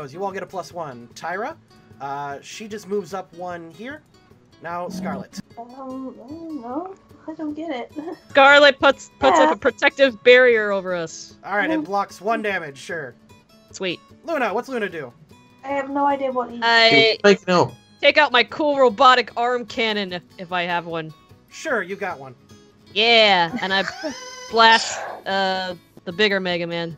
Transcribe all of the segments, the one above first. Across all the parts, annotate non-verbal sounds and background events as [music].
goes. You all get a plus one. Tyra, uh, she just moves up one here. Now Scarlet. Um, no, I don't get it. [laughs] Scarlet puts puts Yeah. up a protective barrier over us. All right, it blocks one damage. Sure. Sweet. Luna, what's Luna do? I have no idea what he. I Taking up. take out my cool robotic arm cannon if- if I have one. Sure, you got one. Yeah, and I blast uh the bigger Mega Man.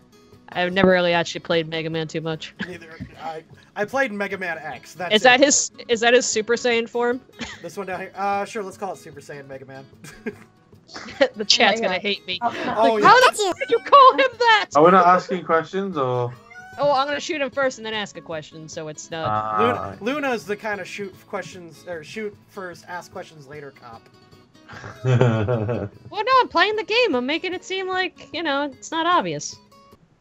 I've never really actually played Mega Man too much. [laughs] Neither. I I played Mega Man X. That's Is that it. his is that his Super Saiyan form? [laughs] This one down here. Uh, sure. Let's call it Super Saiyan Mega Man. [laughs] the chat's my gonna hate me. Oh, no. Oh, Like, yeah. How the f- did you call him that? Are we not asking questions or? Oh, I'm gonna shoot him first and then ask a question, so it's not. Ah, Luna, Luna's the kind of shoot questions or shoot first, ask questions later cop. Well, no, I'm playing the game. I'm making it seem like you know it's not obvious.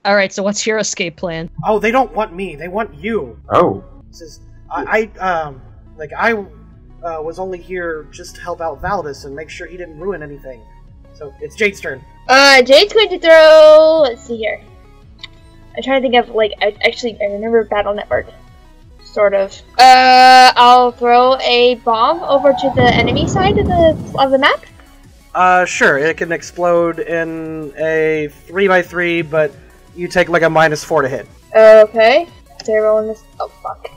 All right, so what's your escape plan? Oh, they don't want me. They want you. oh. This is I, I um like I uh, was only here just to help out Valdis and make sure he didn't ruin anything. So it's Jade's turn. Uh, Jade's going to throw. Let's see here. I'm trying to think of like. I actually I remember Battle Network, sort of. Uh, I'll throw a bomb over to the enemy side of the of the map. Uh, sure. It can explode in a three by three, but you take like a minus four to hit. Okay. They're rolling this. Oh fuck.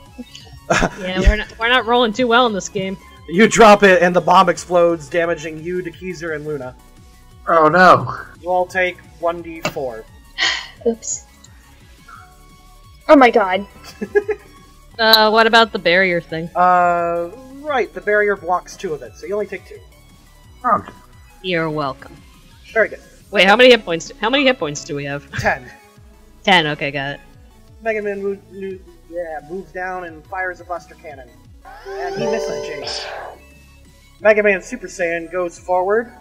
[laughs] Yeah, we're not we're not rolling too well in this game. You drop it, and the bomb explodes, damaging you, Dekeezer, and Luna. Oh no. You all take one d four. [sighs] Oops. Oh my god. [laughs] Uh, what about the barrier thing? Uh, right. The barrier blocks two of it, so you only take two. Oh, You're welcome. Very good. Wait, how many hit points? Do, how many hit points do we have? Ten. [laughs] Ten. Okay, got it. Mega Man move, move, yeah, moves down and fires a Buster Cannon. And he misses Jade. Mega Man Super Saiyan goes forward,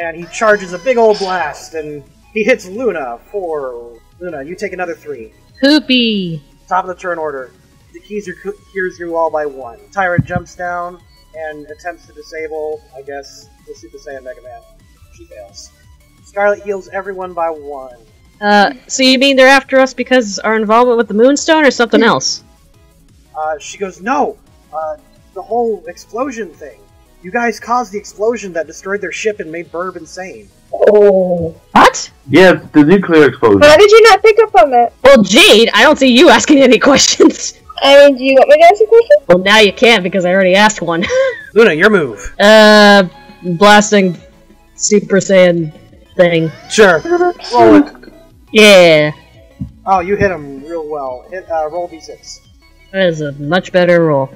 and he charges a big old blast, and he hits Luna for... Luna, you take another three. Hoopy! Top of the turn order. The Keezer cu- cures you all by one. Tyrant jumps down and attempts to disable, I guess, the Super Saiyan Mega Man. She fails. Scarlet heals everyone by one. Uh, so you mean they're after us because our involvement with the Moonstone or something else? Uh, she goes, no, uh, the whole explosion thing. You guys caused the explosion that destroyed their ship and made Burb insane. Oh. What? Yeah, the nuclear explosion. How did you not pick up on that? Well, Jade, I don't see you asking any [laughs] questions. I mean, do you want me to ask a question? Well, now you can't because I already asked one. [laughs] Luna, your move. uh, blasting Super Saiyan thing. Sure. [laughs] Roll it. Yeah, Oh, you hit him real well. Hit, uh, roll d6. that is a much better roll.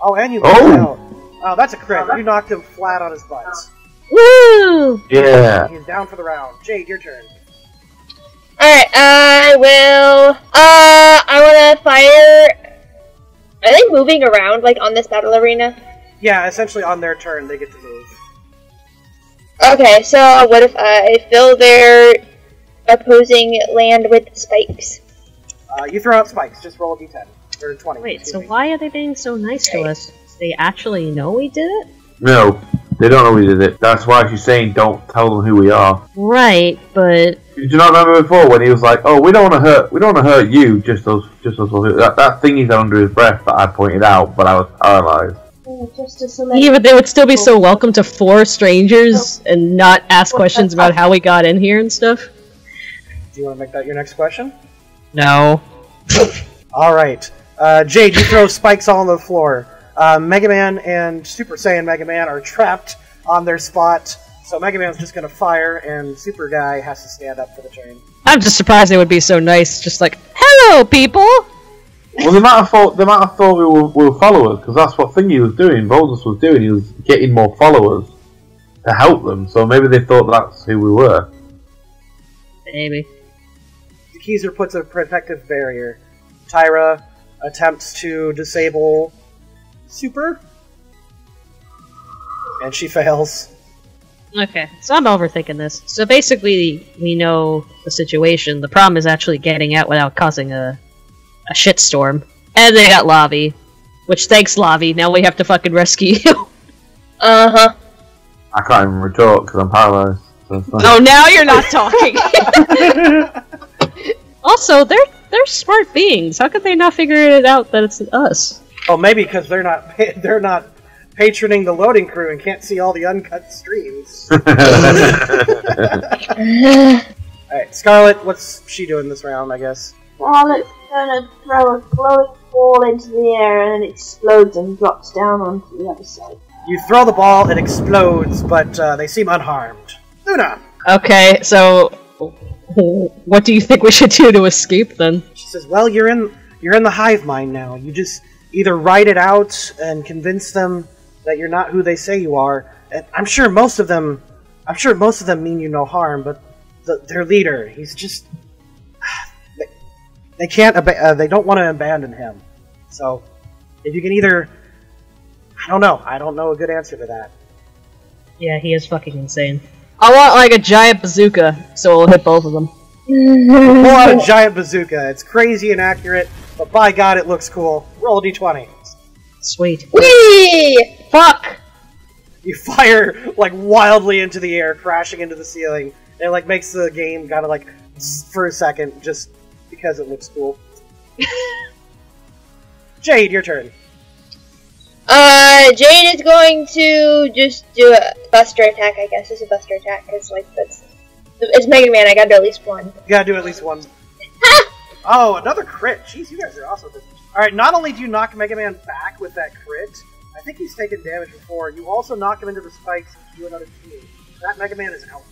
Oh, and you Oh. knocked out. Oh, that's a crit. You knocked him flat on his butt. Woo! Yeah. He's down for the round. Jade, your turn. Alright, I will. Uh, I want to fire. Are they moving around, like, on this battle arena? Yeah, essentially on their turn, they get to move. Okay, so what if I fill their opposing land with spikes? Uh, you throw out spikes. Just roll a d10. Or 20. Wait, so me. why are they being so nice to us? They actually know we did it? No, they don't know we did it. That's why she's saying don't tell them who we are. Right, but Do you not remember before when he was like, "Oh, we don't want to hurt, we don't want to hurt you, just us, just us." That, that thing he said under his breath that I pointed out, but I was paralyzed. Just yeah, but they would still be so welcome to four strangers and not ask questions about how we got in here and stuff. Do you want to make that your next question? No. [laughs] All right. Uh, Jade, you throw spikes all on the floor. Uh, Mega Man and Super Saiyan Mega Man are trapped on their spot, so Mega Man's just going to fire, and Super Guy has to stand up for the train. I'm just surprised they would be so nice, just like, hello, people! Well, they might have thought they might have thought we were, we were followers because that's what Thingy was doing. Voltus was doing. He was getting more followers to help them. So maybe they thought that's who we were. Maybe. The Keezer puts a protective barrier. Tyra attempts to disable Super, and she fails. Okay, so I'm overthinking this. So basically, we know the situation. The problem is actually getting out without causing a a shitstorm. And they got Lavi, which thanks Lavi. Now we have to fucking rescue you. [laughs] Uh huh. I can't even retort because I'm paralyzed. So it's oh, now you're not talking. [laughs] [laughs] also, they're they're they're smart beings. How could they not figure it out that it's us? Oh, maybe because they're not [laughs] they're not patroning the loading crew and can't see all the uncut streams. [laughs] [laughs] All right, Scarlet, what's she doing this round? I guess. Charlotte's gonna throw a glowing ball into the air and it explodes and drops down onto the other side. You throw the ball, it explodes, but uh, they seem unharmed. Luna, Okay, so [laughs] what do you think we should do to escape then? she says, "Well, you're in you're in the hive mind now. You just either write it out and convince them that you're not who they say you are. And I'm sure most of them, I'm sure most of them mean you no harm, but the, their leader, he's just [sighs] they, they can't ab- uh, they don't want to abandon him. So if you can either, I don't know, I don't know a good answer to that. Yeah, he is fucking insane. I want like a giant bazooka, so it'll hit both of them. Pull out a [laughs] giant bazooka. It's crazy and accurate, but by God, it looks cool. Roll a d20. Sweet. Whee! Fuck! You [laughs] fire like wildly into the air, crashing into the ceiling. And it like makes the game kind of like for a second, just because it looks cool. [laughs] Jade, your turn. Uh, Jade is going to just do a Buster attack. I guess it's a Buster attack because like that's it's Mega Man. I got to do at least one. You gotta do at least one. [laughs] oh, another crit. Jeez, you guys are awesome. All right, not only do you knock Mega Man back with that crit, I think he's taken damage before. You also knock him into the spikes and do another team. That Mega Man is out.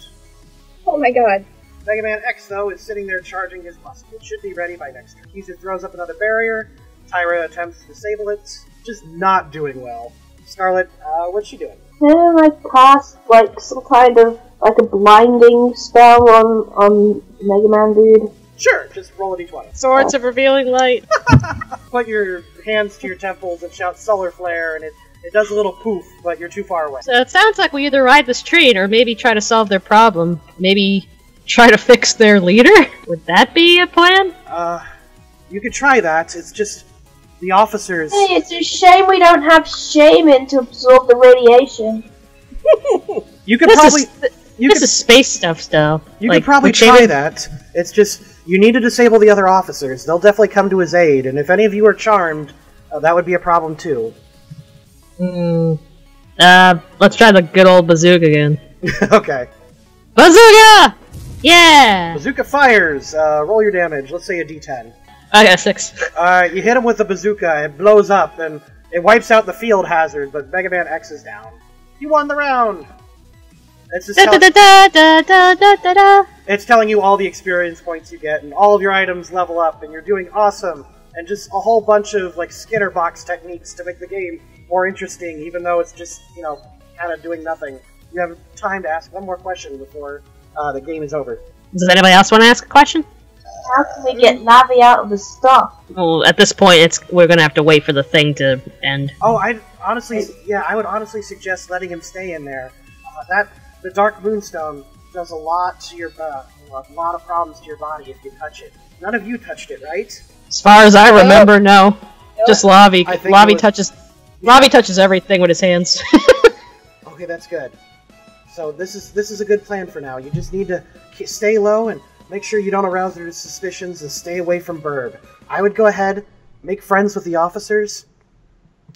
Oh my god. Mega Man X, though, is sitting there charging his muscle. It should be ready by next turn. Keezer throws up another barrier. Tyra attempts to disable it. Just not doing well. Scarlet, uh, what's she doing? Can I cast like some kind of like a blinding spell on on Mega Man dude? Sure, just roll a d20. Swords of revealing light. [laughs] Put your hands to your temples and shout solar flare, and it, it does a little poof, but you're too far away. So it sounds like we either ride this train or maybe try to solve their problem. Maybe try to fix their leader? [laughs] Would that be a plan? Uh, you could try that. It's just the officers. Hey, it's a shame we don't have Shaman to absorb the radiation. [laughs] You could This probably. is you this could, is space stuff, though. you like, could probably try would- that. It's just you need to disable the other officers. They'll definitely come to his aid, and if any of you are charmed, uh, that would be a problem too. Mm, uh, let's try the good old bazooka again. [laughs] [laughs] okay. Bazooka! Yeah! Bazooka fires. Uh, roll your damage. Let's say a d10. I got six. Uh, you hit him with the bazooka. It blows up and it wipes out the field hazard, but Mega Man X is down. You won the round. It's just da da da. it's telling you all the experience points you get, and all of your items level up, and you're doing awesome. And just a whole bunch of like Skinner box techniques to make the game more interesting, even though it's just you know kind of doing nothing. You have time to ask one more question before uh, the game is over. Does anybody else want to ask a question? How can we get Navi out of the stuff? Well, at this point, it's we're gonna have to wait for the thing to end. Oh, I honestly, yeah, I would honestly suggest letting him stay in there. Uh, that the Dark Moonstone does a lot to your, uh, a lot of problems to your body if you touch it. None of you touched it, right? As far as I remember, no. Just Lavi. Lavi was- touches. Lavi touches everything with his hands. [laughs] Okay, that's good. So this is this is a good plan for now. You just need to stay low and make sure you don't arouse their suspicions and stay away from Burb. I would go ahead, make friends with the officers,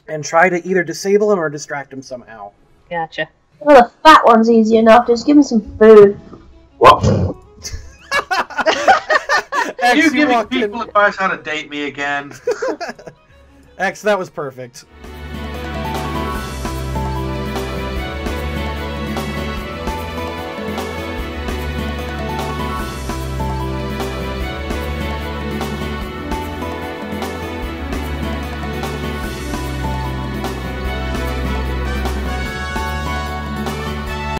and try to either disable him or distract him somehow. gotcha. Well, the fat one's easy enough. Just give him some food. What? [laughs] X, you giving walked in- people advice how to date me again? [laughs] X, that was perfect.